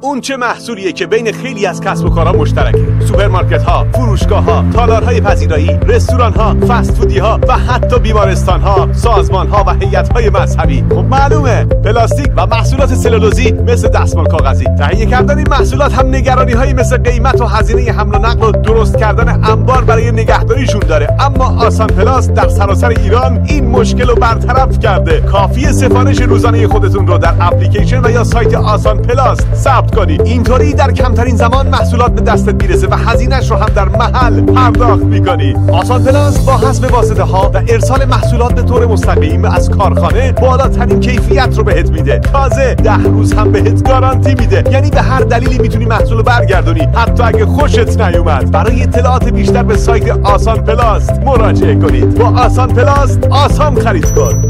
اون چه محصولیه که بین خیلی از کسب و کارها مشترکه. سوپرمارکت ها فروشگاه ها تالارهای پذیرایی رستوران ها فست فودی ها و حتی بیمارستان ها سازمان ها و هیئت های مذهبی. خب معلومه پلاستیک و محصولات سلولوزی مثل دستمال کاغذی. تهیه کردن این محصولات هم نگرانی هایی مثل قیمت و هزینه حمل و نقل و درست کردن انبار برای نگهداریشون داره. اما آسان پلاست در سراسر ایران این مشکل رو برطرف کرده. کافیه سفارش روزانه خودتون رو در اپلیکیشن و یا سایت آسان پلاست ثبت کنید. اینطوری در کمترین زمان محصولات به دستت می‌رسه و هزینهش رو هم در محل پرداخت می‌کنی. آسان پلاست با حذف واسطه ها و ارسال محصولات به طور مستقیم از کارخانه بالاترین کیفیت رو بهت میده. تازه ده روز هم بهت گارانتی میده. یعنی به هر دلیلی می‌تونی محصول برگردونی حتی اگه خوشت نیومد. برای اطلاعات بیشتر به سایت آسان پلاست مراجعه کنید با آسان پلاست آسان خرید کن.